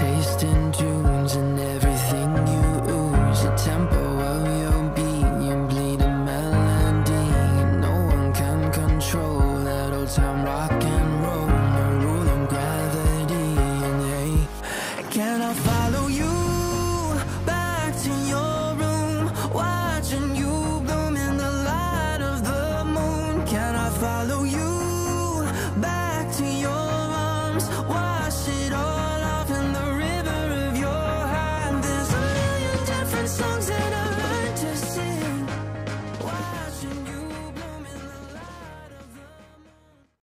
Tasting tunes and everything you ooze. The tempo of your beat, you bleed a melody. No one can control that old time rock and roll. No rule of gravity. And hey Can I follow you back to your room? Watching you bloom in the light of the moon. Can I follow you? songs